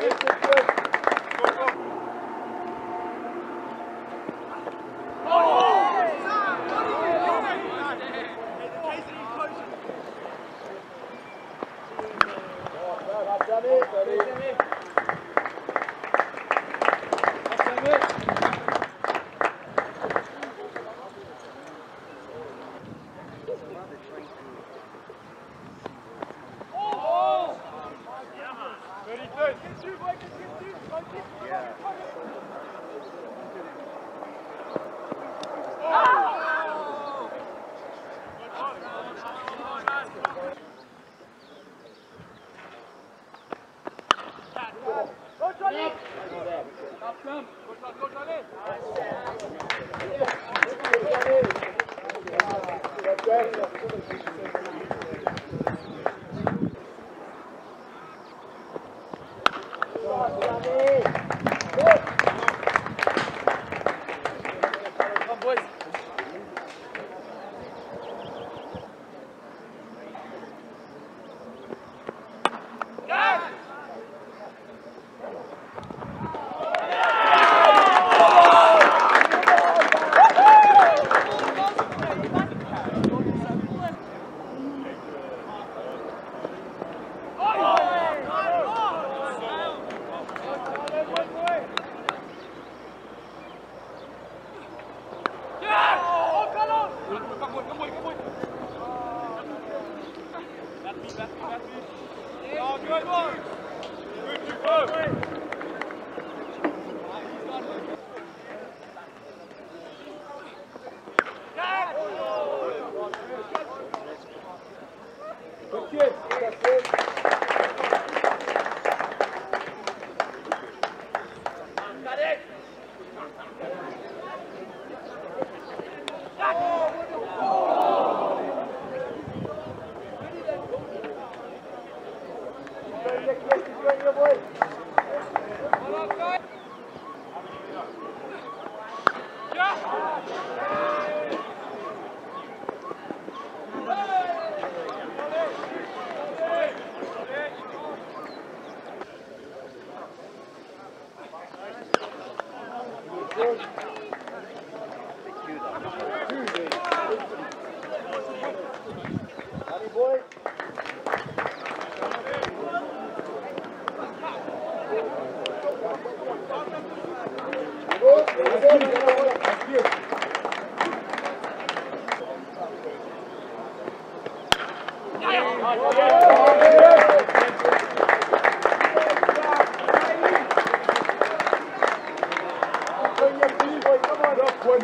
Muito bem. Yeah!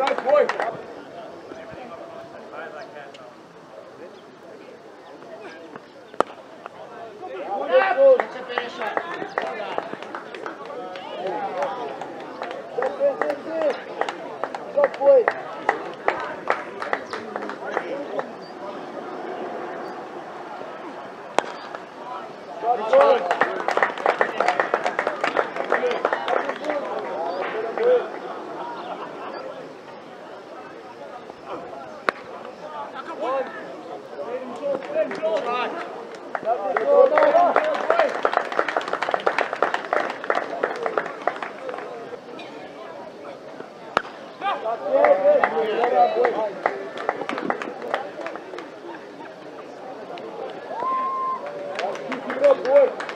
Nice boy. Tô.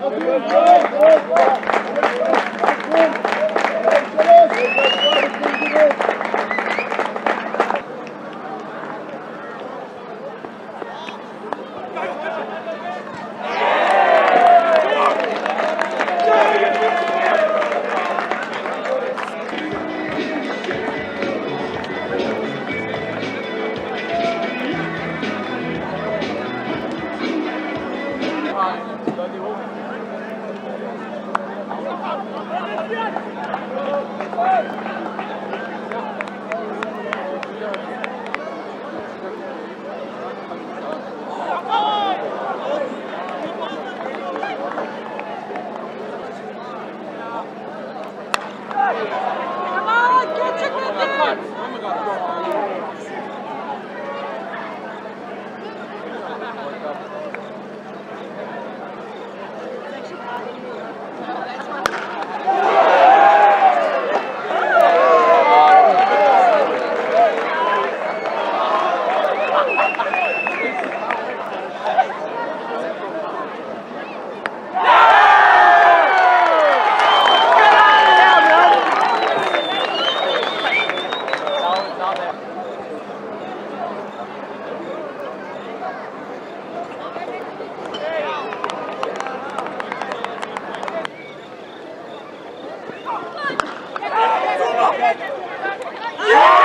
Vamos! Come Julian,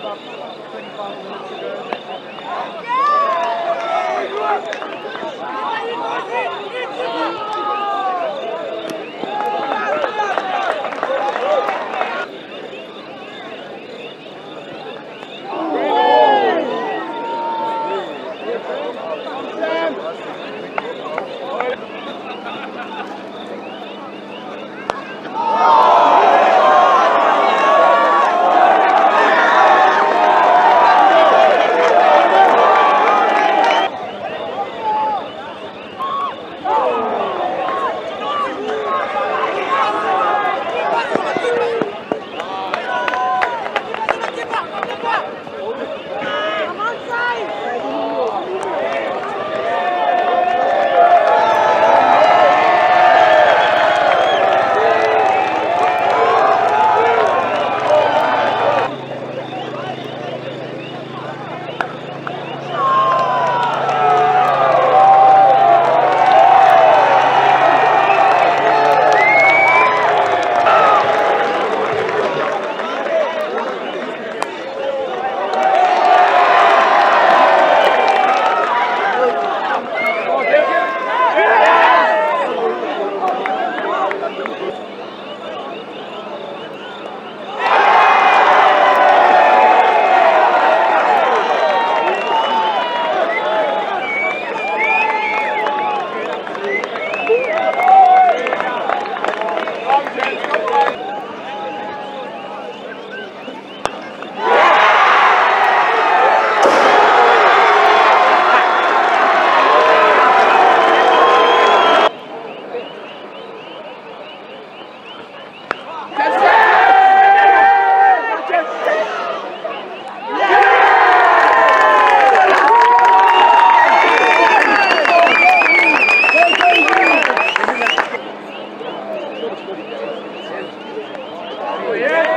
about 25 minutes ago. Oh, Yeah.